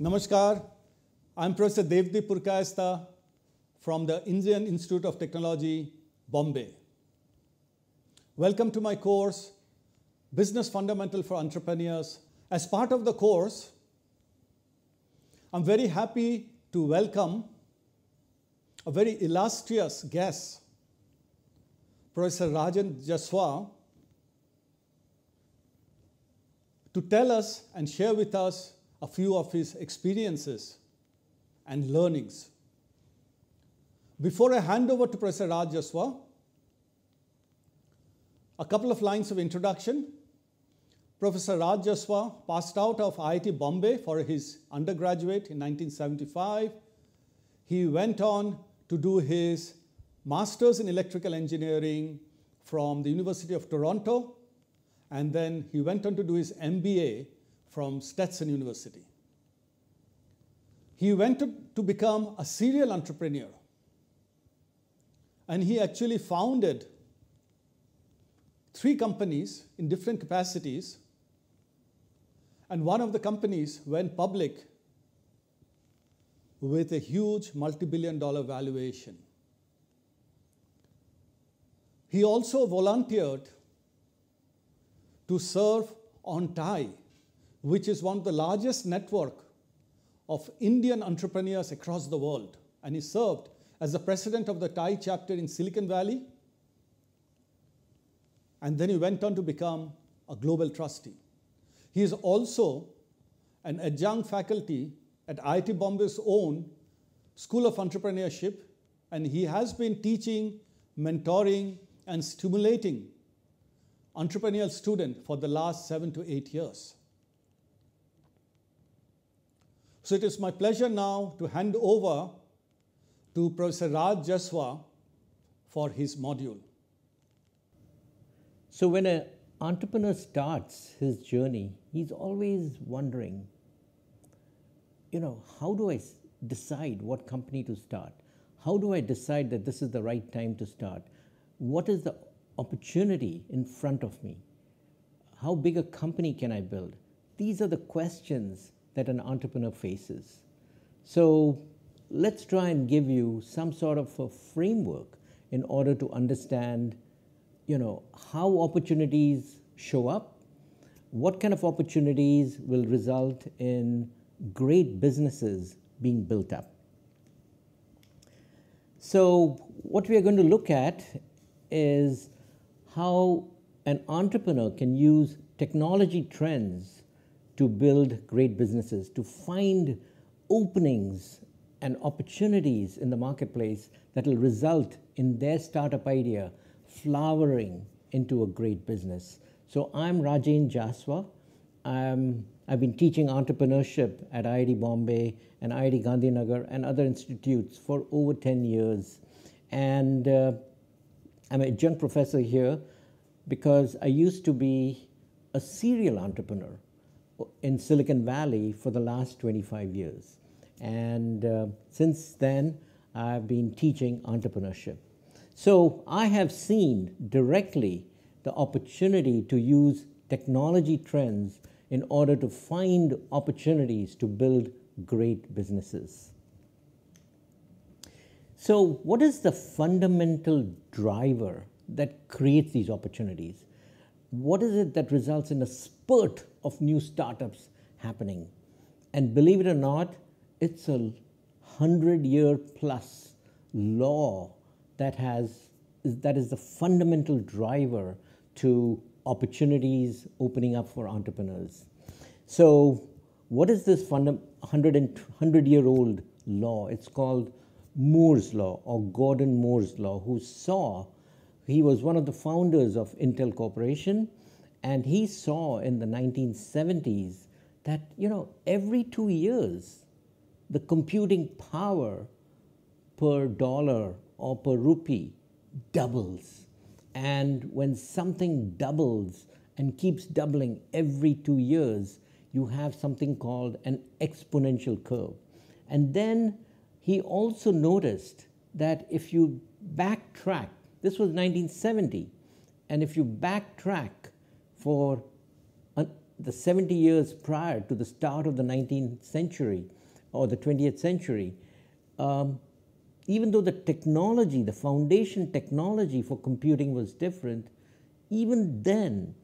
Namaskar. I'm Professor Devdeep Purkayastha from the Indian Institute of Technology, Bombay. Welcome to my course, Business Fundamental for Entrepreneurs. As part of the course, I'm very happy to welcome a very illustrious guest, Professor Rajen Jaswa, to tell us and share with us a few of his experiences and learnings. Before I hand over to Professor Raj Jaswa, a couple of lines of introduction. Professor Raj Jaswa passed out of IIT Bombay for his undergraduate in 1975. He went on to do his master's in electrical engineering from the University of Toronto, and then he went on to do his MBA from Stetson University. He went to, to become a serial entrepreneur, and he actually founded three companies in different capacities, and one of the companies went public with a huge multi billion dollar valuation. He also volunteered to serve on TiE, which is one of the largest network of Indian entrepreneurs across the world. And he served as the president of the TiE chapter in Silicon Valley. And then he went on to become a global trustee. He is also an adjunct faculty at IIT Bombay's own School of Entrepreneurship, and he has been teaching, mentoring, and stimulating entrepreneurial students for the last seven to eight years. So it is my pleasure now to hand over to Professor Raj Jaswa for his module. So when an entrepreneur starts his journey, he's always wondering, you know, how do I decide what company to start? How do I decide that this is the right time to start? What is the opportunity in front of me? How big a company can I build? These are the questions that an entrepreneur faces. So let's try and give you some sort of a framework in order to understand you know how opportunities show up what kind of opportunities will result in great businesses being built up so what we are going to look at is how an entrepreneur can use technology trends to build great businesses, to find openings and opportunities in the marketplace that will result in their startup idea flowering into a great business. So I'm Rajen Jaswa. I'm, I've been teaching entrepreneurship at IIT Bombay and IIT Gandhinagar and other institutes for over 10 years. And uh, I'm a adjunct professor here because I used to be a serial entrepreneur in Silicon Valley for the last 25 years. And uh, since then, I've been teaching entrepreneurship. So I have seen directly the opportunity to use technology trends in order to find opportunities to build great businesses. So, what is the fundamental driver that creates these opportunities? What is it that results in a spurt of new startups happening? And believe it or not, it's a hundred year plus law that has that is the fundamental driver to opportunities opening up for entrepreneurs. So, what is this 100 year old law? It's called Moore's Law or Gordon Moore's Law, who saw he was one of the founders of Intel Corporation, and he saw in the 1970s that, you know, every two years, the computing power per dollar or per rupee doubles. And when something doubles and keeps doubling every two years, you have something called an exponential curve. And then he also noticed that if you backtrack this was 1970. And if you backtrack for the 70 years prior to the start of the 19th century or the 20th century, um, even though the technology, the foundation technology for computing was different, even then,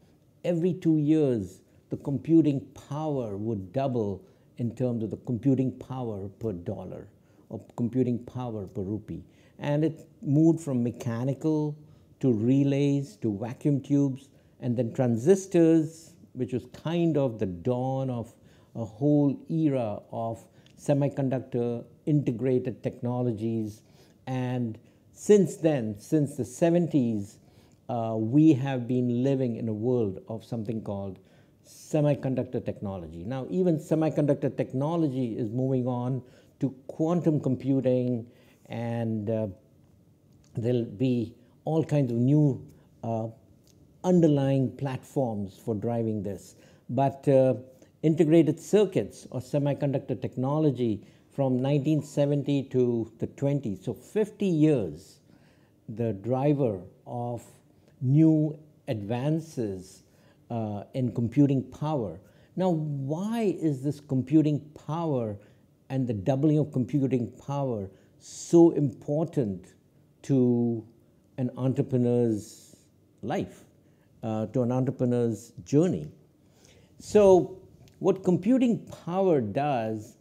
every two years, the computing power would double in terms of the computing power per dollar or computing power per rupee. And it moved from mechanical to relays to vacuum tubes and then transistors, which was kind of the dawn of a whole era of semiconductor integrated technologies. And since then, since the 70s, uh, we have been living in a world of something called semiconductor technology. Now, even semiconductor technology is moving on to quantum computing, and uh, there'll be all kinds of new uh, underlying platforms for driving this. But uh, integrated circuits or semiconductor technology from 1970 to the 20s, so 50 years, the driver of new advances uh, in computing power. Now, why is this computing power and the doubling of computing power so important to an entrepreneur's life, uh, to an entrepreneur's journey? So, what computing power does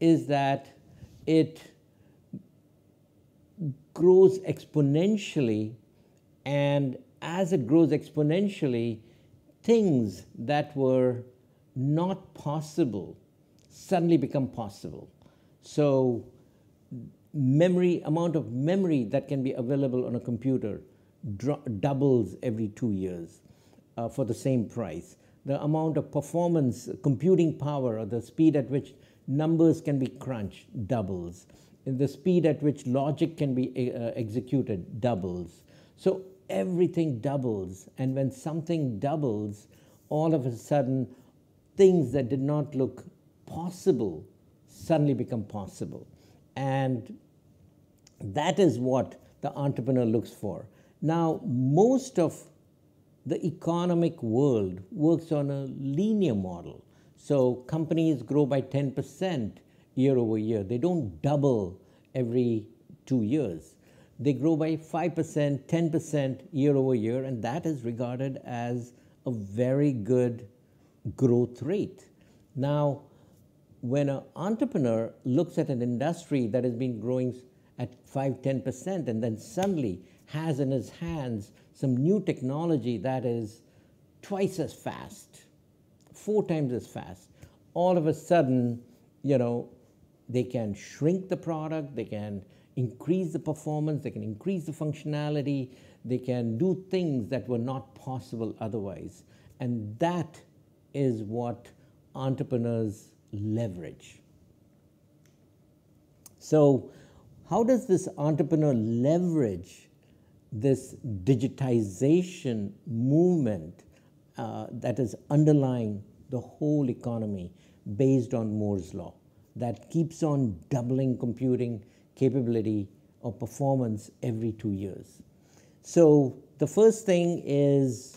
is that it grows exponentially, and as it grows exponentially, things that were not possible suddenly become possible. So, memory amount of memory that can be available on a computer doubles every two years uh, for the same price the amount of performance, computing power, or the speed at which numbers can be crunched doubles. And the speed at which logic can be uh, executed doubles. So everything doubles. And when something doubles, all of a sudden, things that did not look possible suddenly become possible. And that is what the entrepreneur looks for. Now, most of the economic world works on a linear model. So companies grow by 10% year over year. They don't double every two years. They grow by 5%, 10% year over year, and that is regarded as a very good growth rate. Now, when an entrepreneur looks at an industry that has been growing at 5 10% and then suddenly has in his hands some new technology that is twice as fast, four times as fast, all of a sudden, you know, they can shrink the product, they can increase the performance, they can increase the functionality, they can do things that were not possible otherwise. And that is what entrepreneurs leverage. So, how does this entrepreneur leverage this digitization movement uh, that is underlying the whole economy based on Moore's law that keeps on doubling computing capability or performance every two years. So the first thing is,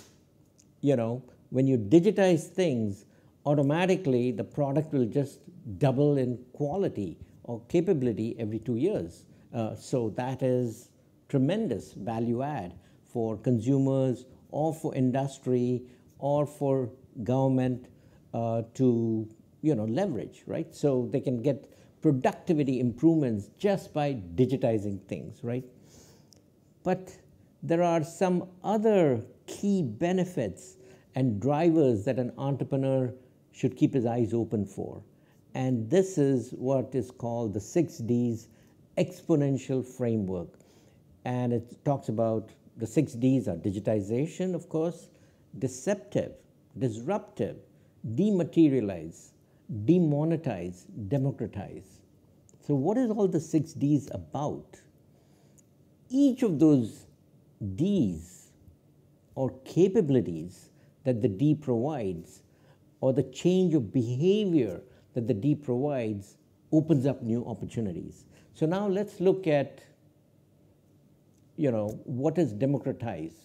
you know, when you digitize things, automatically the product will just double in quality or capability every two years. Uh, so that is tremendous value add for consumers or for industry or for government uh, to you know leverage right? So they can get productivity improvements just by digitizing things right? But there are some other key benefits and drivers that an entrepreneur should keep his eyes open for. And this is what is called the 6 Ds exponential framework and it talks about the six Ds are digitization, of course, deceptive, disruptive, dematerialize, demonetize, democratize. So, what is all the six Ds about? Each of those Ds or capabilities that the D provides, or the change of behavior that the D provides, opens up new opportunities. So, now let's look at you know, what is democratize?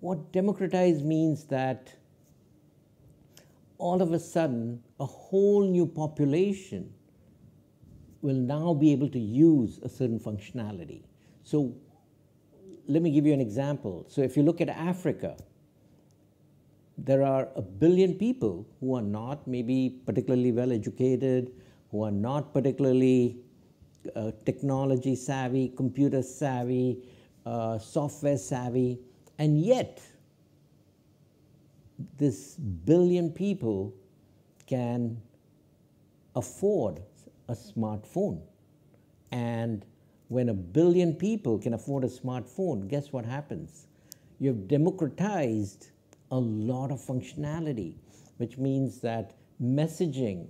What democratize means that all of a sudden, a whole new population will now be able to use a certain functionality. So let me give you an example. So if you look at Africa, there are a billion people who are not maybe particularly well educated, who are not particularly uh, technology savvy, computer savvy, uh, software savvy, and yet this billion people can afford a smartphone. And when a billion people can afford a smartphone, guess what happens? You've democratized a lot of functionality, which means that messaging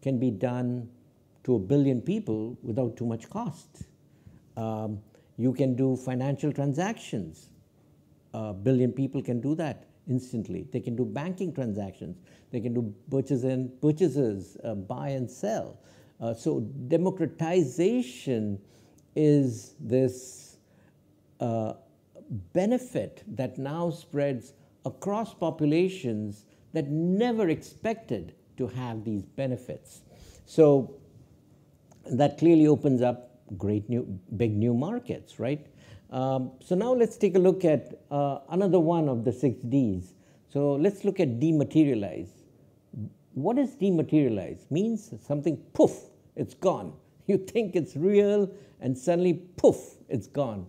can be done to a billion people without too much cost. Um, you can do financial transactions. A billion people can do that instantly. They can do banking transactions. They can do purchases and purchases, uh, buy and sell. Uh, so democratization is this uh, benefit that now spreads across populations that never expected to have these benefits. So that clearly opens up great new, big new markets, right? Um, so now let's take a look at uh, another one of the six Ds. So let's look at dematerialize. What is dematerialize? Means something poof, it's gone. You think it's real, and suddenly poof, it's gone.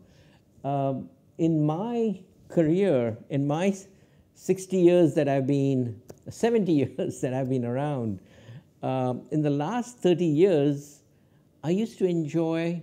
Um, in my career, in my 60 years that I've been, 70 years that I've been around, um, in the last 30 years, I used to enjoy,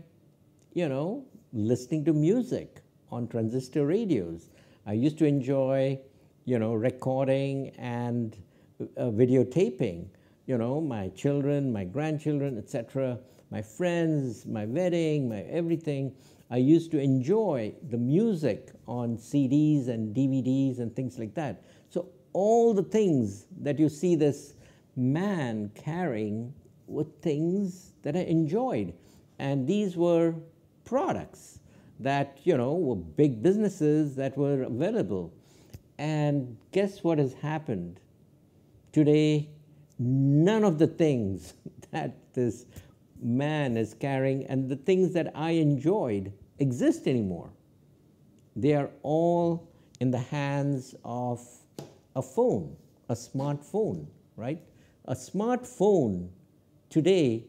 you know, listening to music on transistor radios. I used to enjoy, you know, recording and uh, videotaping, you know, my children, my grandchildren, etc., my friends, my wedding, my everything. I used to enjoy the music on CDs and DVDs and things like that. So all the things that you see this man carrying were things that I enjoyed. And these were products that, you know, were big businesses that were available. And guess what has happened? Today, none of the things that this man is carrying and the things that I enjoyed exist anymore. They are all in the hands of a phone, a smartphone, right? A smartphone today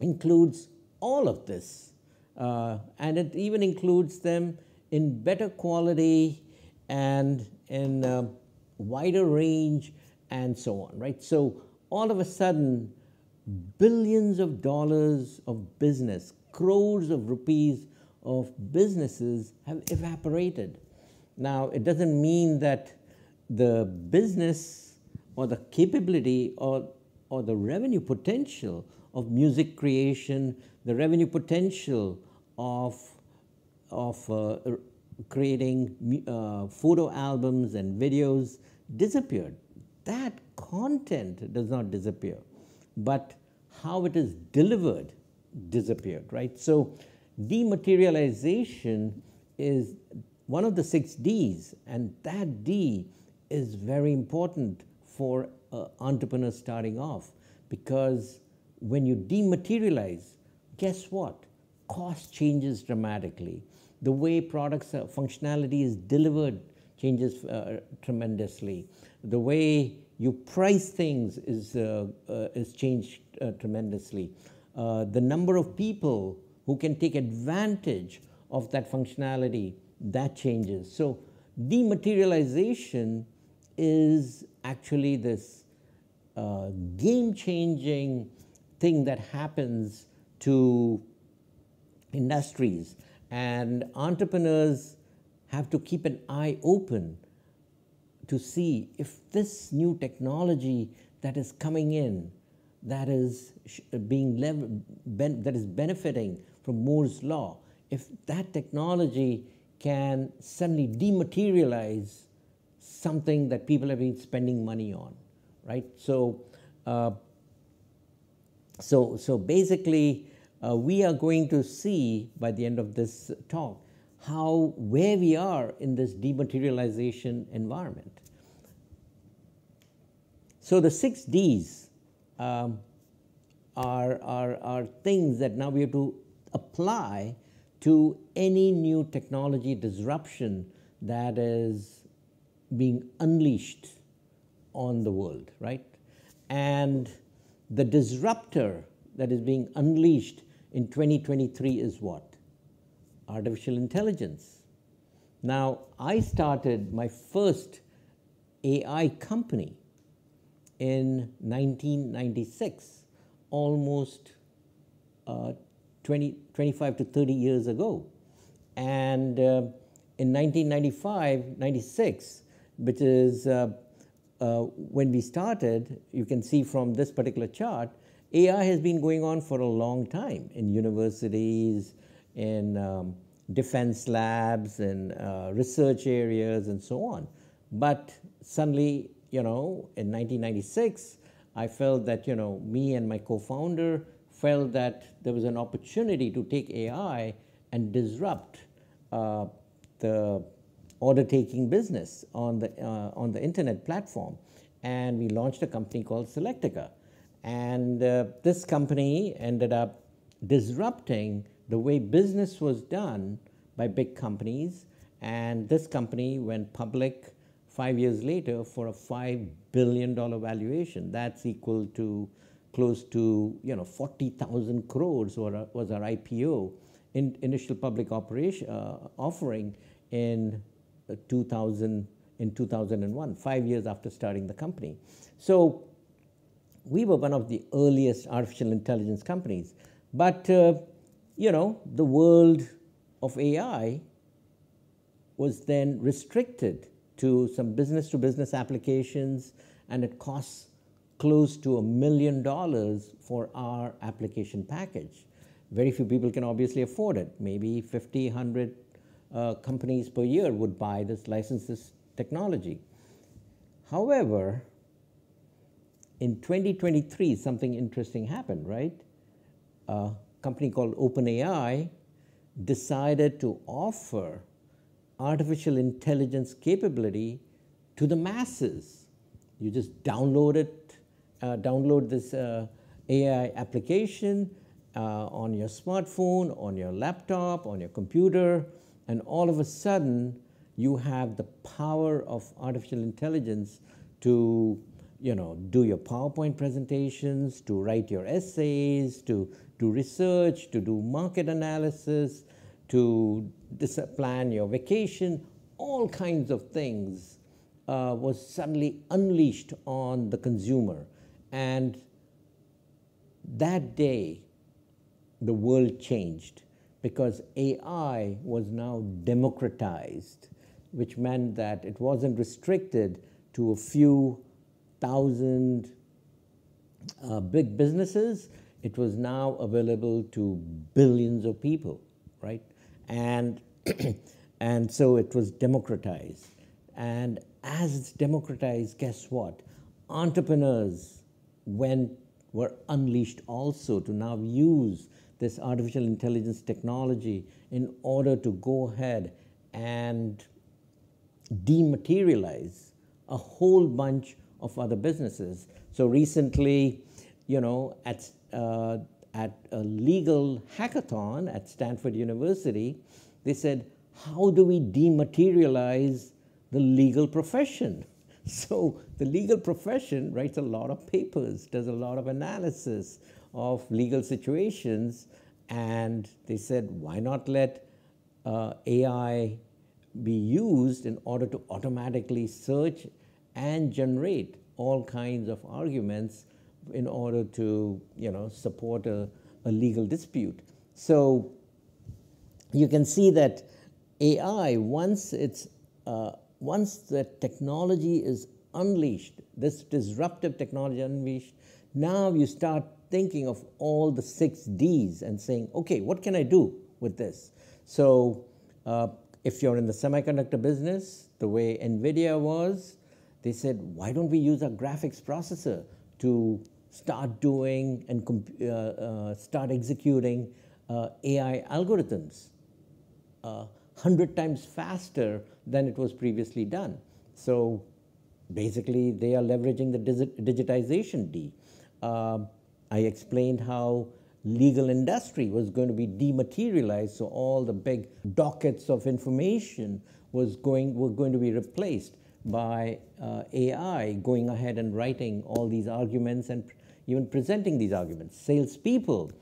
includes all of this uh, and it even includes them in better quality and in a wider range and so on, right? So all of a sudden, billions of dollars of business, crores of rupees of businesses have evaporated. Now, it doesn't mean that the business or the capability or, or the revenue potential of music creation, the revenue potential of, of uh, creating uh, photo albums and videos disappeared. That content does not disappear, but how it is delivered disappeared, right? So dematerialization is one of the six Ds, and that D is very important for uh, entrepreneurs starting off because when you dematerialize, guess what? cost changes dramatically. The way products uh, functionality is delivered changes uh, tremendously. The way you price things is, uh, uh is changed tremendously. The number of people who can take advantage of that functionality, that changes. So dematerialization is actually this uh, game-changing thing that happens to industries. And entrepreneurs have to keep an eye open to see if this new technology that is coming in, that is being that is benefiting from Moore's law, if that technology can suddenly dematerialize something that people have been spending money on, right? So, uh, so, so basically, uh, we are going to see by the end of this talk how where we are in this dematerialization environment. So the six Ds um, are, are, are things that now we have to apply to any new technology disruption that is being unleashed on the world, right? And the disruptor that is being unleashed in 2023 is what? Artificial intelligence. Now, I started my first AI company in 1996, almost uh, 20, 25 to 30 years ago. And uh, in 1995, 96, which is uh, uh, when we started, you can see from this particular chart, AI has been going on for a long time in universities, in um, defense labs, in uh, research areas, and so on. But suddenly, you know, in 1996, I felt that, you know, me and my co founder felt that there was an opportunity to take AI and disrupt uh, the order taking business on the, uh, on the internet platform. And we launched a company called Selectica. And uh, this company ended up disrupting the way business was done by big companies. And this company went public five years later for a $5 billion valuation. That's equal to close to you know 40,000 crores was our IPO in initial public operation uh, offering in 2000 in 2001, five years after starting the company. So we were one of the earliest artificial intelligence companies. But, uh, you know, the world of AI was then restricted to some business to business applications, and it costs close to a million dollars for our application package. Very few people can obviously afford it. Maybe 50, 100 uh, companies per year would buy this, license this technology. However, in 2023, something interesting happened, right? A company called OpenAI decided to offer artificial intelligence capability to the masses. You just download it, uh, download this uh, AI application uh, on your smartphone, on your laptop, on your computer, and all of a sudden you have the power of artificial intelligence to you know, do your PowerPoint presentations, to write your essays, to do research, to do market analysis, to plan your vacation, all kinds of things uh, was suddenly unleashed on the consumer. And that day, the world changed because AI was now democratized, which meant that it wasn't restricted to a few thousand uh, big businesses. It was now available to billions of people, right? And, and so it was democratized. And as it's democratized, guess what? Entrepreneurs went, were unleashed also to now use this artificial intelligence technology in order to go ahead and dematerialize a whole bunch of other businesses. So recently, you know, at, uh, at a legal hackathon at Stanford University, they said, how do we dematerialize the legal profession? So the legal profession writes a lot of papers, does a lot of analysis of legal situations, and they said, why not let uh, AI be used in order to automatically search and generate all kinds of arguments in order to you know, support a, a legal dispute. So you can see that AI, once, it's, uh, once the technology is unleashed, this disruptive technology unleashed, now you start thinking of all the six Ds and saying, okay, what can I do with this? So uh, if you're in the semiconductor business, the way NVIDIA was, they said, why don't we use our graphics processor to start doing and uh, uh, start executing uh, AI algorithms 100 uh, times faster than it was previously done. So basically, they are leveraging the digitization D. Uh, I explained how legal industry was going to be dematerialized, so all the big dockets of information was going, were going to be replaced by uh, AI going ahead and writing all these arguments and even presenting these arguments. Salespeople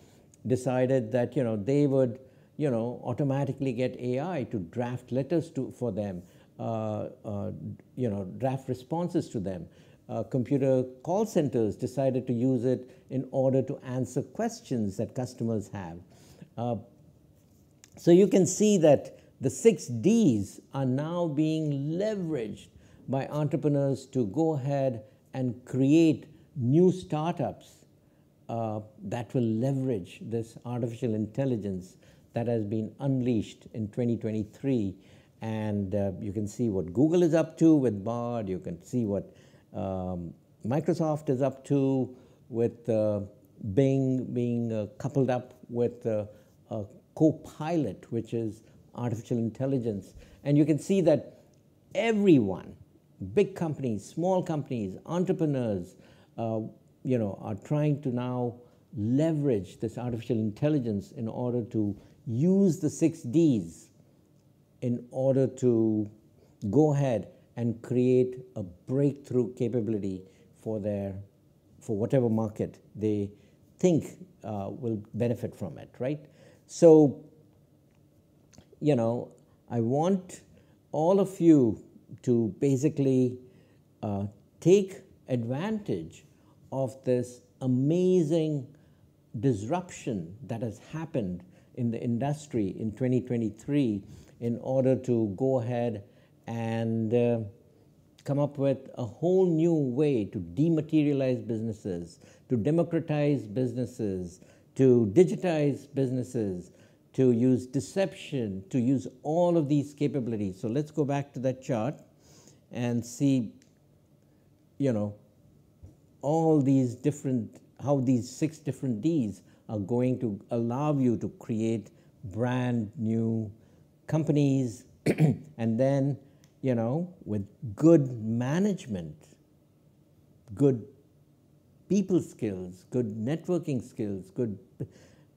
decided that you know they would you know automatically get AI to draft letters to for them, you know draft responses to them. Uh, computer call centers decided to use it in order to answer questions that customers have. Uh, so you can see that the six Ds are now being leveraged by entrepreneurs to go ahead and create new startups uh, that will leverage this artificial intelligence that has been unleashed in 2023. And uh, you can see what Google is up to with Bard, you can see what um, Microsoft is up to with uh, Bing being uh, coupled up with uh, a Copilot, which is artificial intelligence. And you can see that everyone, big companies, small companies, entrepreneurs, uh, you know, are trying to now leverage this artificial intelligence in order to use the six Ds in order to go ahead and create a breakthrough capability for their for whatever market they think uh, will benefit from it, right? So, you know, I want all of you to basically uh, take advantage of this amazing disruption that has happened in the industry in 2023 in order to go ahead and uh, come up with a whole new way to dematerialize businesses, to democratize businesses, to digitize businesses, to use deception, to use all of these capabilities. So let's go back to that chart and see, you know, all these different, how these six different Ds are going to allow you to create brand new companies and then you know, with good management, good people skills, good networking skills, good,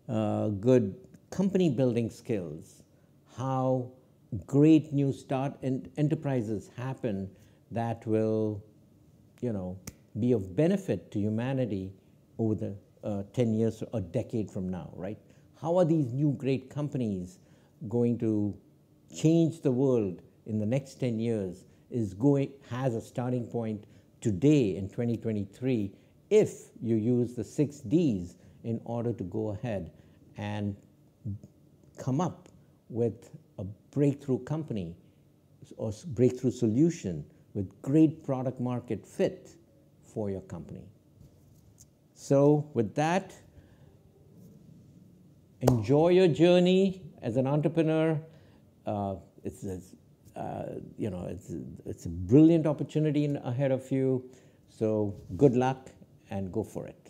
uh, good company building skills, how great new start and enterprises happen that will, you know, be of benefit to humanity over the uh, 10 years or a decade from now, right? How are these new great companies going to change the world in the next 10 years is going, has a starting point today in 2023 if you use the six Ds in order to go ahead and come up with a breakthrough company or breakthrough solution with great product market fit for your company. So, with that, enjoy your journey as an entrepreneur. Uh, it's, it's uh, you know, it's, it's a brilliant opportunity ahead of you. So good luck and go for it.